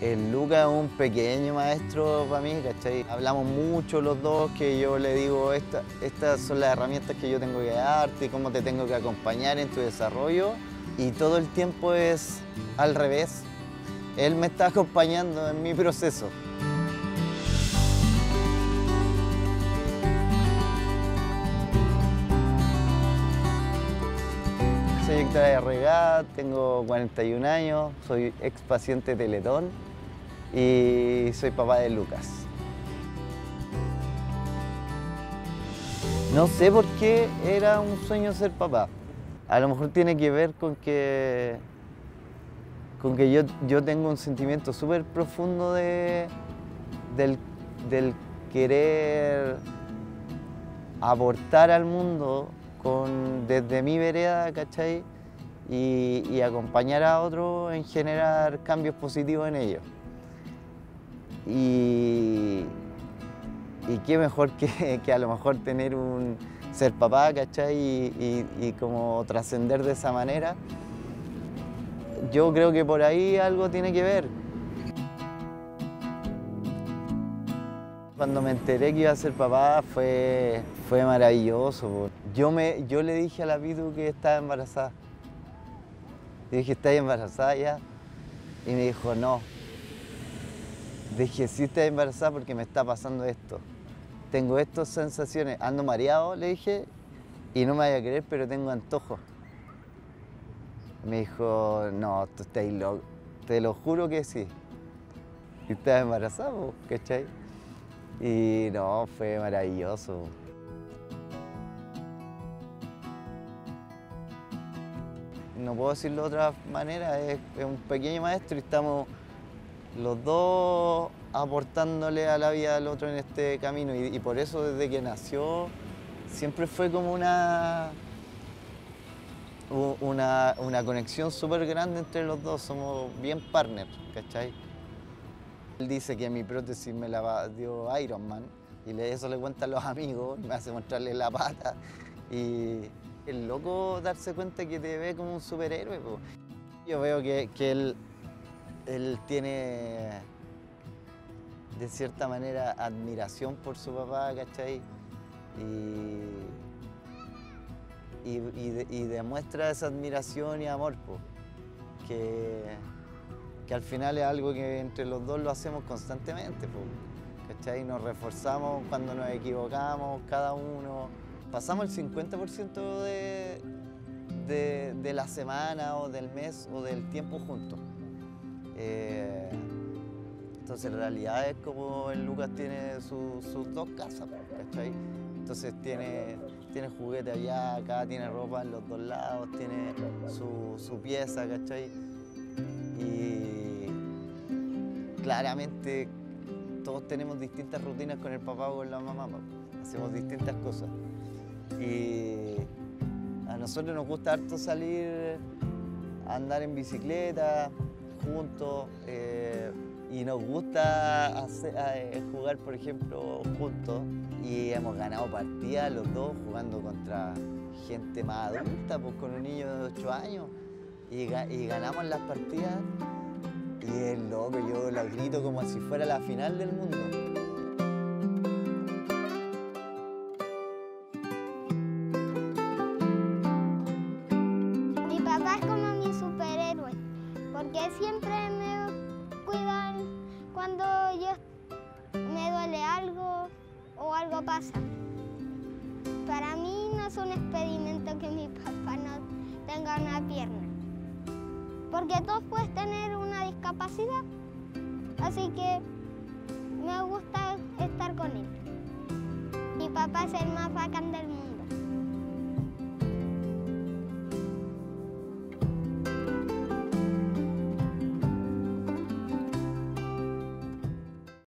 El Luca es un pequeño maestro para mí, ¿cachai? Hablamos mucho los dos, que yo le digo, estas son las herramientas que yo tengo que darte cómo te tengo que acompañar en tu desarrollo. Y todo el tiempo es al revés. Él me está acompañando en mi proceso. Soy Héctor Arregá, tengo 41 años, soy ex paciente de Teletón y soy papá de Lucas. No sé por qué era un sueño ser papá. A lo mejor tiene que ver con que, con que yo, yo tengo un sentimiento súper profundo de, del, querer aportar al mundo con, desde mi vereda, ¿cachai? Y, y acompañar a otros en generar cambios positivos en ellos. Y, y qué mejor que, que, a lo mejor tener un ser papá, ¿cachai? Y, como trascender de esa manera. Yo creo que por ahí algo tiene que ver. Cuando me enteré que iba a ser papá fue, fue maravilloso. Yo, me, yo le dije a la Pitu que estaba embarazada. Le dije, ¿estás embarazada ya? Y me dijo, no, dije, sí estás embarazada porque me está pasando esto. Tengo estas sensaciones, ando mareado, le dije, y no me vaya a creer, pero tengo antojo. Me dijo, no, tú estás loco. Te lo juro que sí. Y estás embarazada, ¿cachai? Y no, fue maravilloso. No puedo decirlo de otra manera, es un pequeño maestro y estamos los dos aportándole a la vida del otro en este camino y, por eso desde que nació siempre fue como una, una, una conexión súper grande entre los dos, somos bien partners, ¿cachai? Él dice que mi prótesis me la dio Iron Man y eso le cuenta a los amigos, me hace mostrarle la pata y el loco darse cuenta que te ve como un superhéroe. Yo veo que, que él él tiene de cierta manera admiración por su papá, ¿cachai? Y, demuestra esa admiración y amor, que, que, al final es algo que entre los dos lo hacemos constantemente, ¿cachai? Nos reforzamos cuando nos equivocamos, cada uno. Pasamos el 50% de, de la semana o del mes o del tiempo juntos. Eh, entonces en realidad es como el Lucas tiene sus dos casas, ¿cachai? Entonces tiene, tiene juguete allá, acá tiene ropa en los dos lados, tiene su, pieza, ¿cachai? Y claramente todos tenemos distintas rutinas con el papá o con la mamá, hacemos distintas cosas. Y a nosotros nos gusta harto salir andar en bicicleta, juntos eh, y nos gusta eh, jugar, por ejemplo, juntos y hemos ganado partidas los dos jugando contra gente más adulta, pues con un niño de 8 años y, ganamos las partidas y es loco, yo lo grito como si fuera la final del mundo. Porque siempre me cuidan cuando yo me duele algo o algo pasa. Para mí no es un experimento que mi papá no tenga una pierna, porque todos pueden tener una discapacidad, así que me gusta estar con él. Mi papá es el más bacán del mundo.